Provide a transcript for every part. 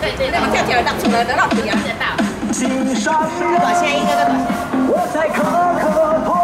对对，那个跳跳到出来得到不要得到。多少钱一个个多少钱？我在可可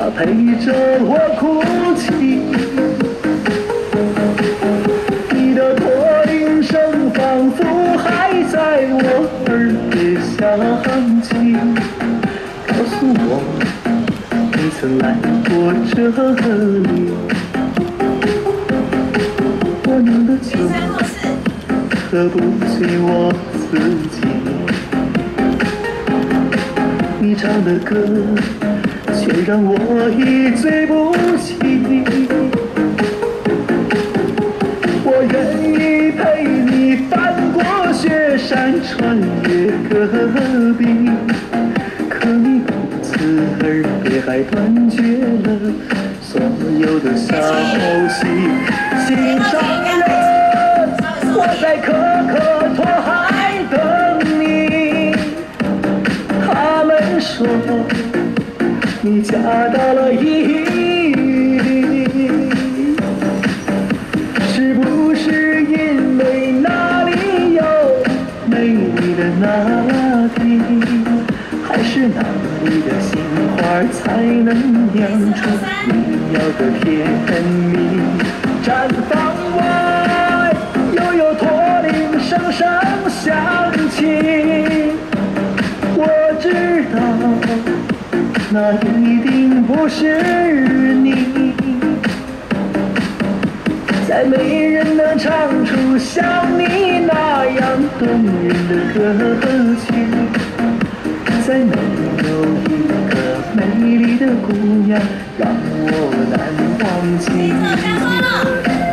它陪着我哭泣。你的驼铃声仿佛还在我耳边响起，告诉我你曾来过这里。我酿的酒喝不醉我自己，你唱的歌却让我一醉不起。我愿意陪你翻过雪山，穿越戈壁，可你不辞而别，还断绝了所有的消息。心上人，我在你嫁到了伊犁，是不是因为那里有美丽的那地，还是那里的杏花才能酿出你要的甜蜜？毡房外又有驼铃声声那一定不是你。再没人能唱出像你那样动人的歌曲，再没有一个美丽的姑娘让我难忘记。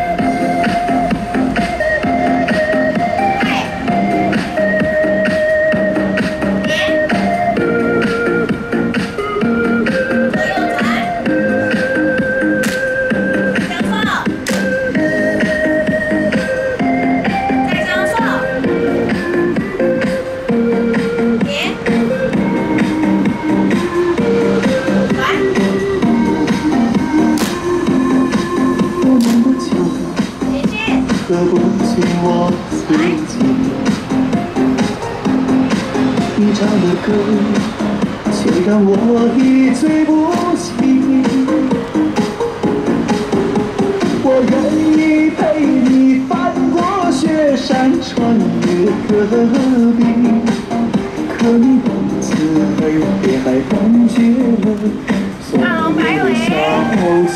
你唱的歌却让我一醉不起。我愿意陪你翻过雪山，穿越戈壁，可你不辞而别，还断绝了所有的消息。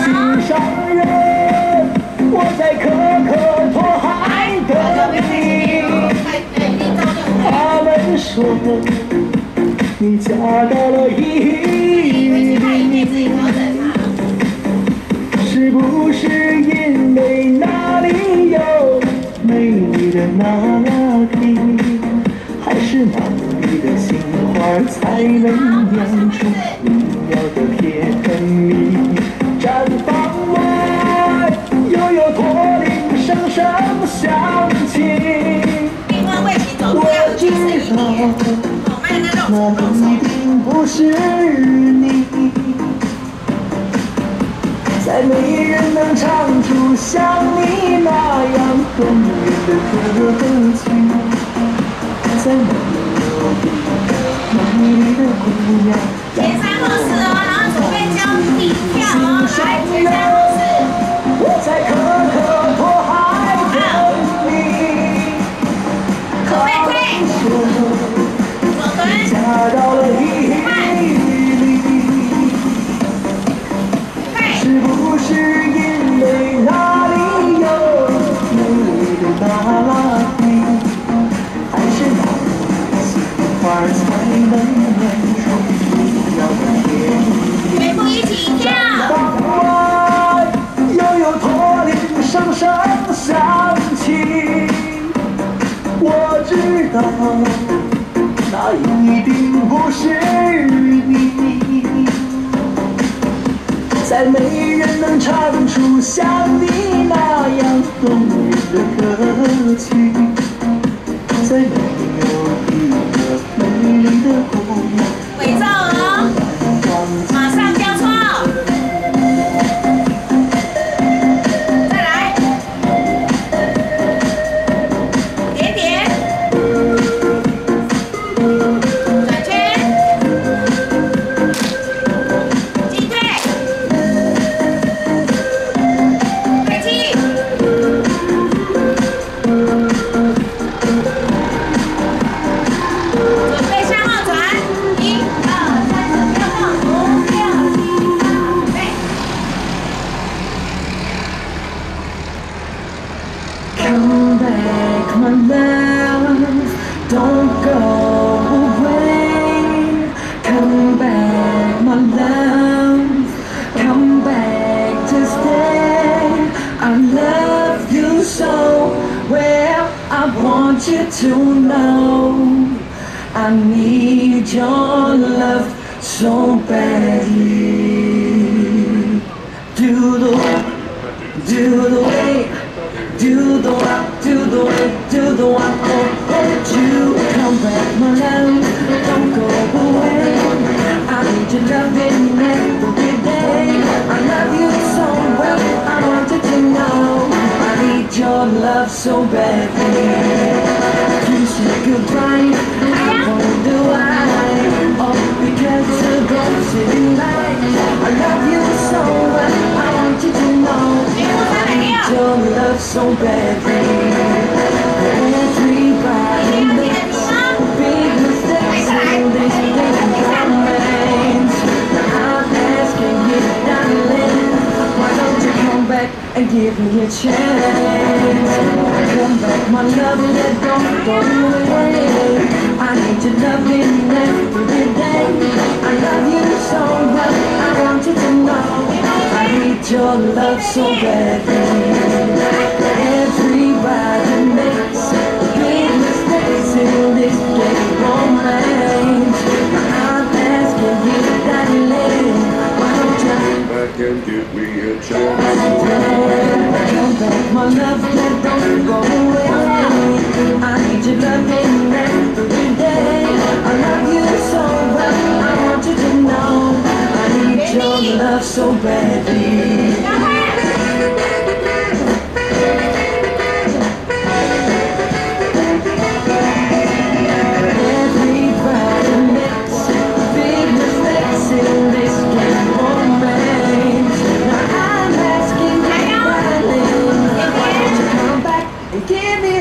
心上人，我在说你嫁到了伊犁，是不是因为那里有美丽的那地，还是那里的杏花才能酿出你要的甜蜜？毡房外又有驼铃声声响起，那一定不是你。再没人能唱出像你那样动人的歌曲，再没有一个美丽的姑娘。让我前三后四哦，然后准备交底票哦，来前三达到了目是不是因为那里有美丽的那拉还是那里的花才能酿出你的甜毡房外驼铃声声响起我知道再没人能唱出像 Come back, my love. Come back to stay. I love you so well. I want you to know. I need your love so badly. Your love so badly. You say goodbye. I wonder why. Oh, because of those city lights. I love you so well. I want you to know. I need your love so badly. Everybody makes big mistakes in this romance. Now I'm asking you, darling, why don't you come back and give me a chance? Come back, my love, don't go away. I need your loving every day. I love you so well, I want you to know. I need your love so badly. Everybody makes big mistakes in this gay oh, romance. I'm asking you, darling, why don't you back and give me a chance. Come back, my love, give it.